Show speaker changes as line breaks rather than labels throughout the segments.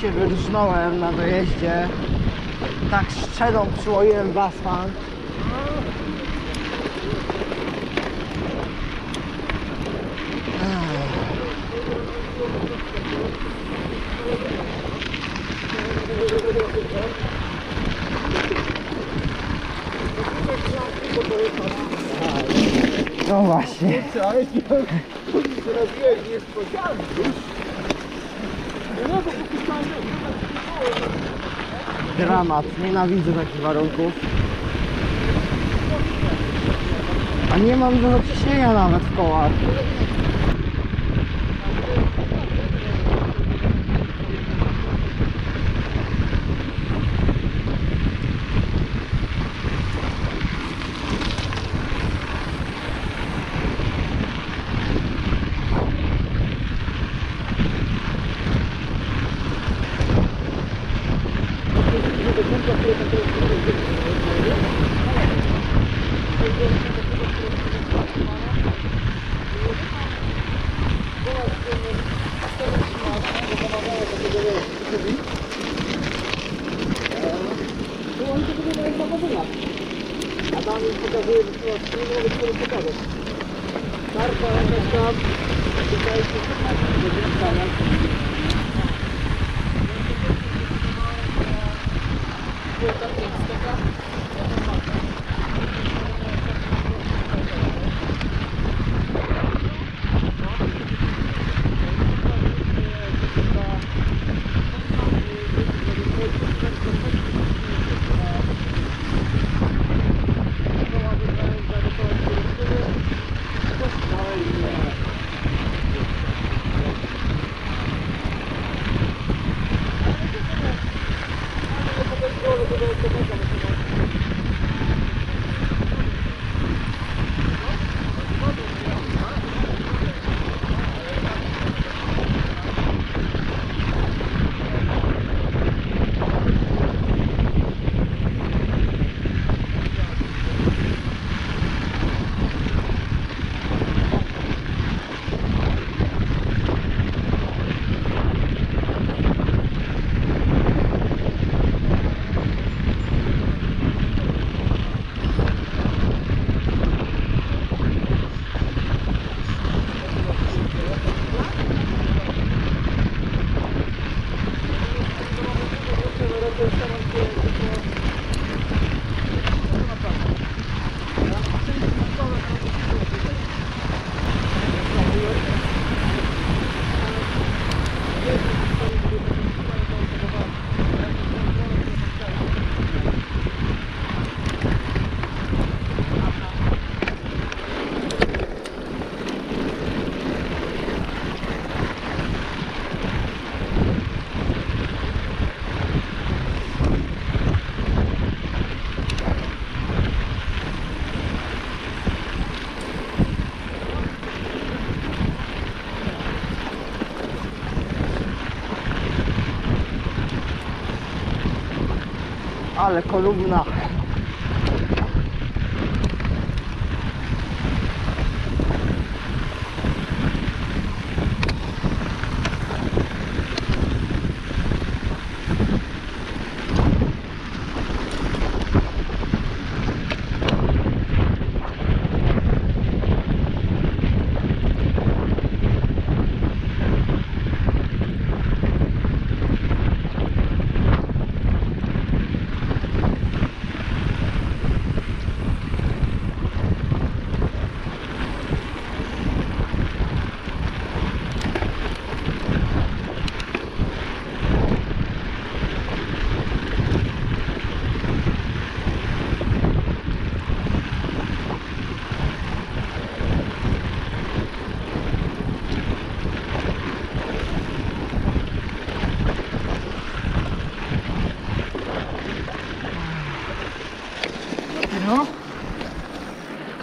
się wyrżnąłem na dojeździe. Tak szczerą przyłoiłem w asfalt. No właśnie. Dramat. Nienawidzę takich warunków. A nie mam dużo ciśnienia nawet w kołach.
Thank you.
Ale kolumna.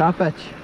łapać.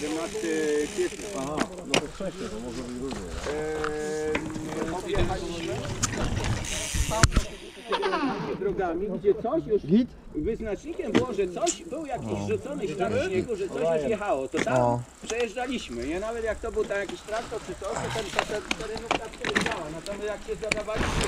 17 kwietnia.
Aha, no to wcześniej, to może być różnie.
Eee, objechaliśmy drogami, gdzie coś już
Git?
wyznacznikiem było, że coś, był jakiś rzucony ślad śniegu, że coś już jechało, to tam
O.
przejeżdżaliśmy, nie? Nawet jak to był tam jakiś traktor czy coś, to ten, ta, ta terenówka przejeżdżała, natomiast jak się zadawaliśmy,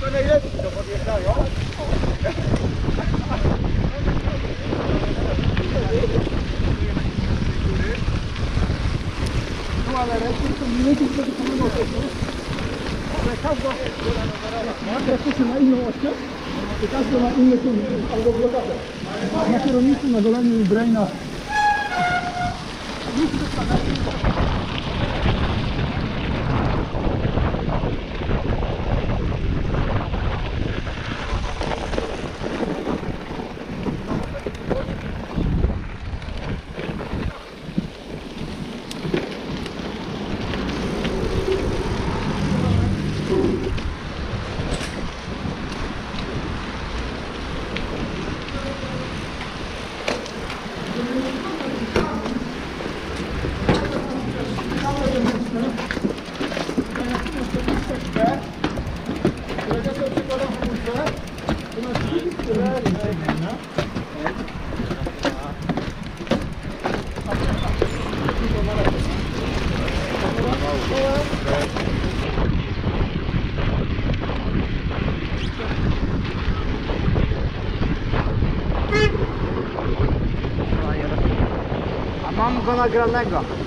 To najlepsi to podjeżdżają. Tu ale resztę to nie wiem, co to pomogło. Ale każda trafi się na inną ośkę i każda ma inny ciągnik albo blokadę. Na kierownicy, na goleniu braina.
A mam go nagranego.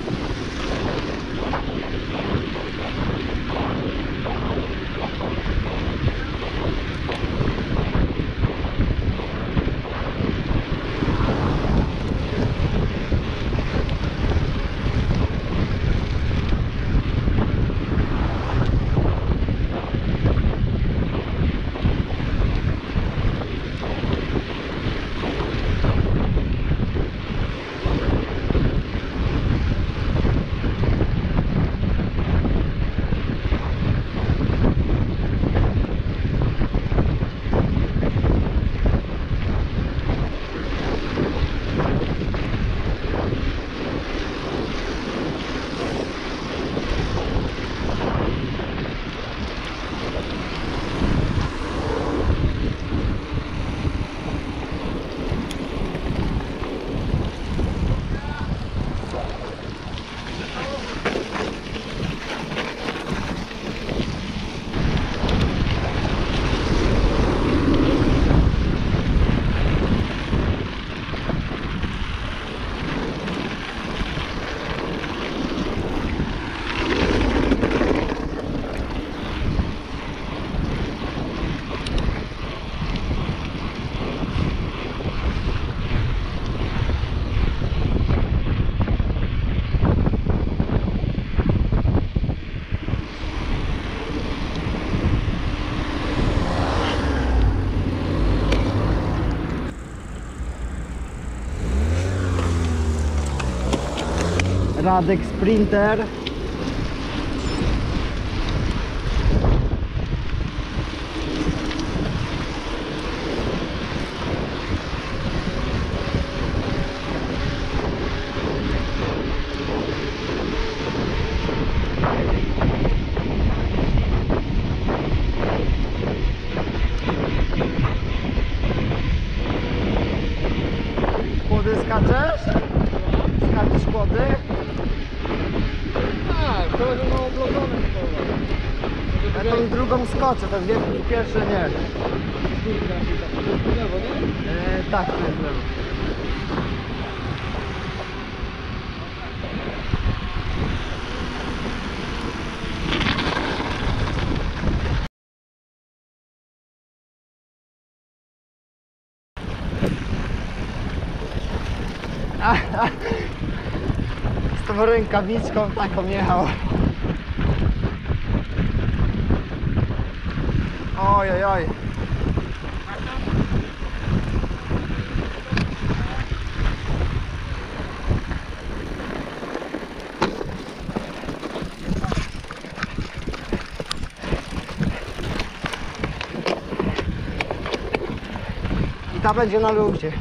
Radek Sprinter. Skaczesz? Skaczesz kłody?
Tak, to jest mało blokowane.
Ja tą drugą skoczę, ten wielki pierwszy nie.
Lewo, nie?
Tak, to jest lewo. Z tą rękawiczką taką jechał. Oj, oj, oj. I ta będzie na luzie.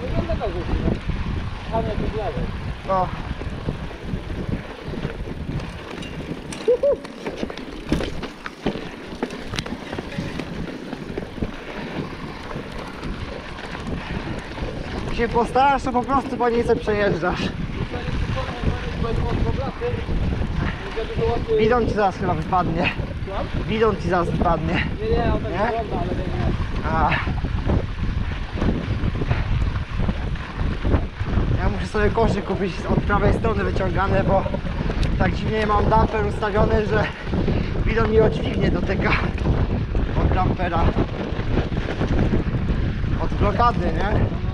Wygląda to rzuci, no. Tam jakieś lewe.
No. Się postarasz, to po prostu po niej sobie przejeżdżasz. Ci zaraz chyba wypadnie. Bidon ci zaraz wypadnie.
Nie, nie, on tak
Nie?
wygląda, ale nie, nie.
A. Ja muszę sobie koszy kupić od prawej strony wyciągane, bo tak dziwnie mam damper ustawiony, że bidon mi odźwignie dotyka od dampera. Od blokady, nie?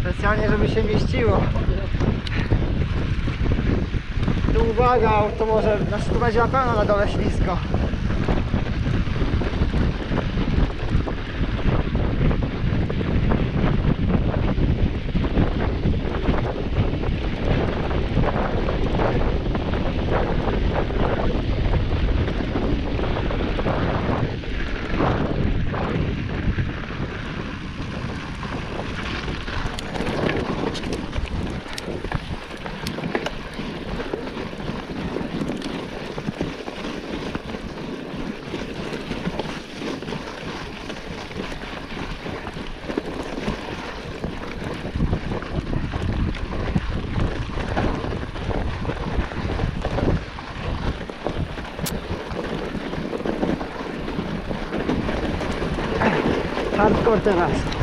Specjalnie, żeby się mieściło. Tu uwaga, to może, znaczy tu będzie na pewno na dole ślisko. Hardcore teraz.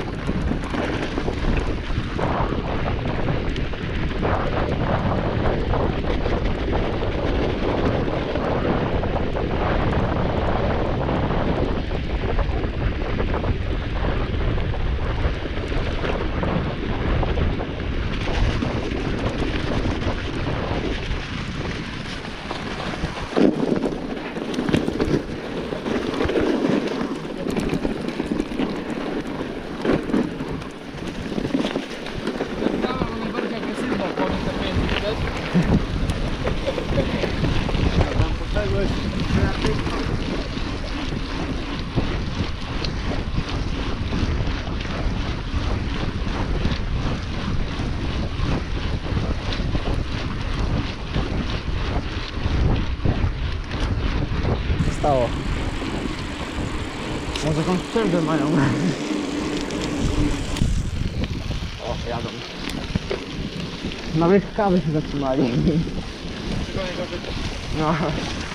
filmar não. Ó, freadão. Não vez que cabe esse da filmagem. Não.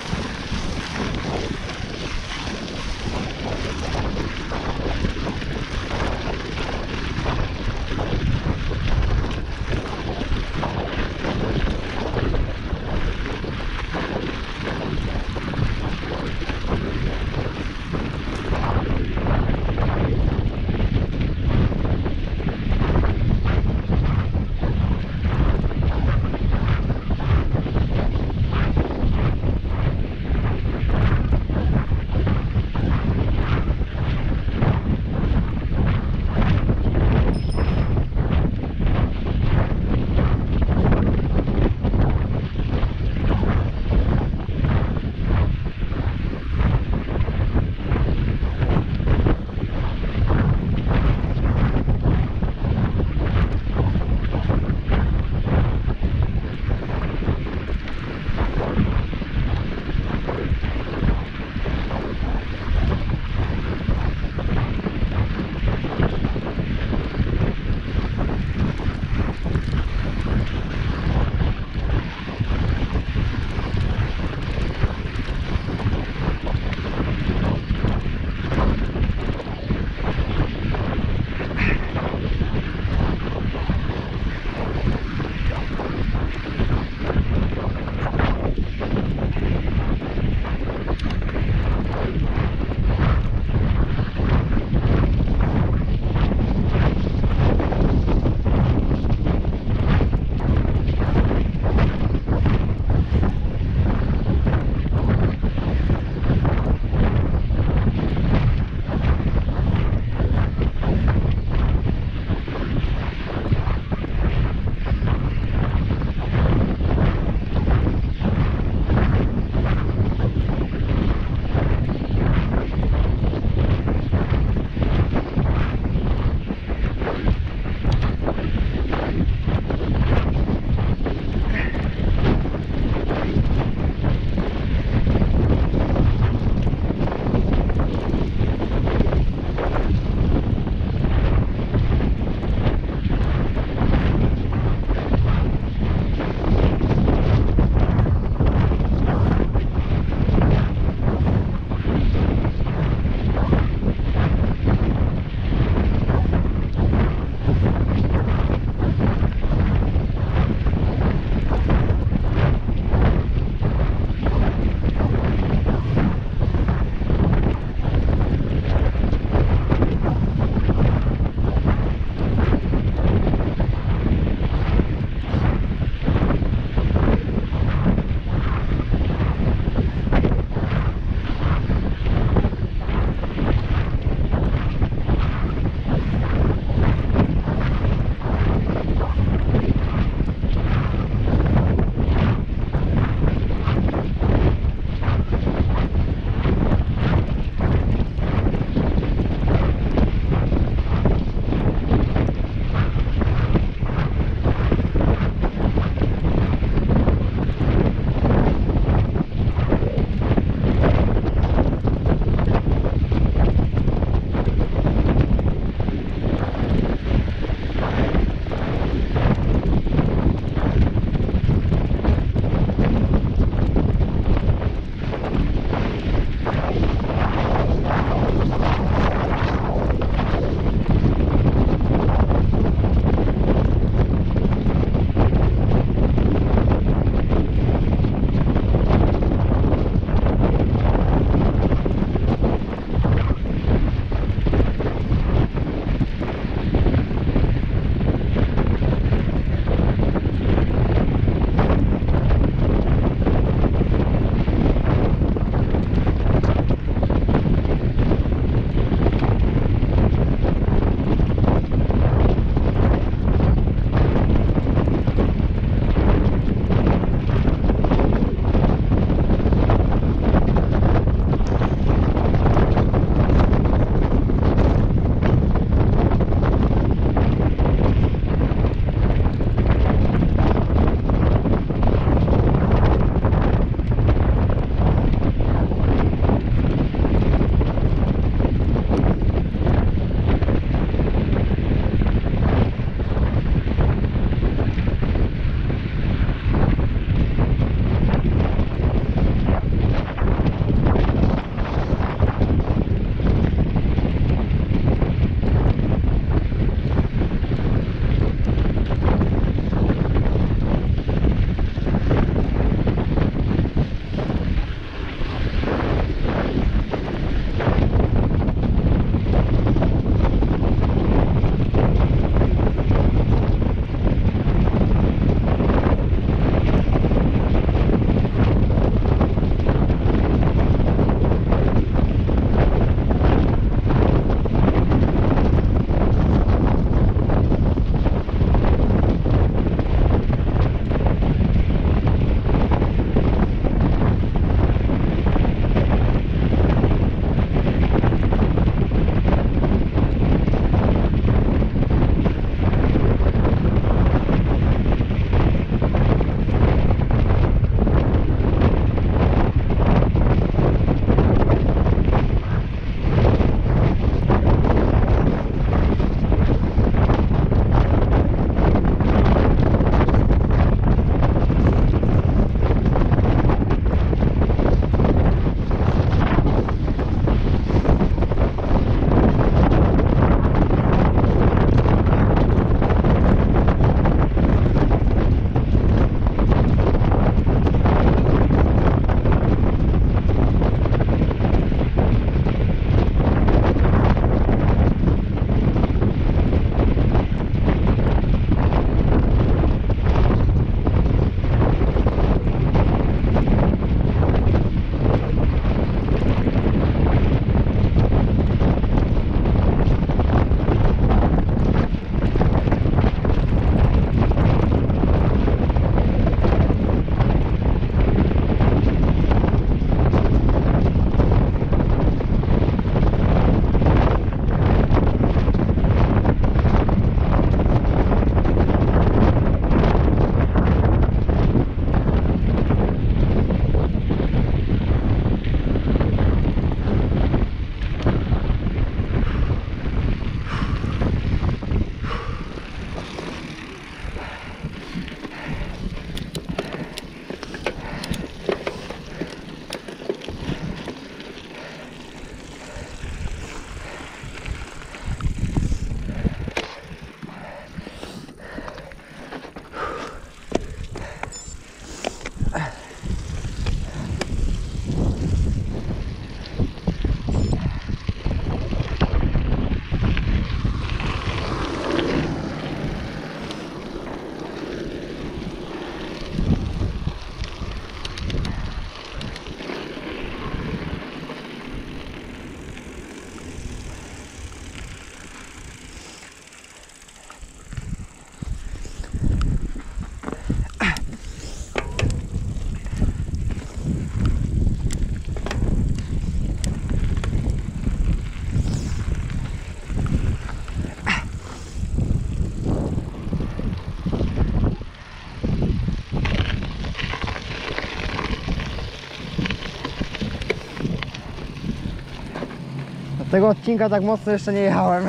Tego odcinka tak mocno jeszcze nie jechałem.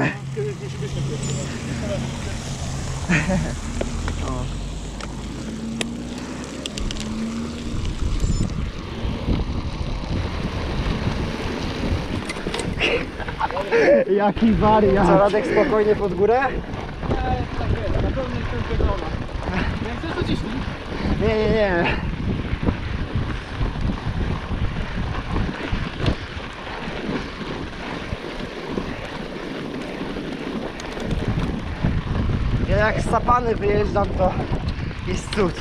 Jaki wariat. Co Radek spokojnie pod górę?
Tak jest, na pewno jestem przegrana. Jak chcesz to ciśnij.
Nie, nie, nie. Jak sapany wyjeżdżam to jest cud.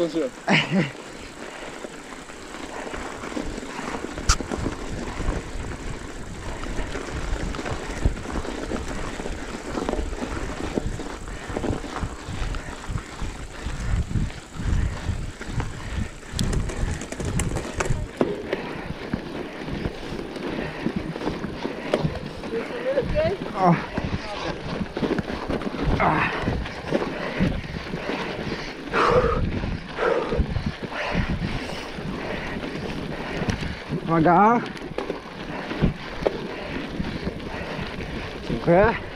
attention. oh. Ah. devagar. Okay.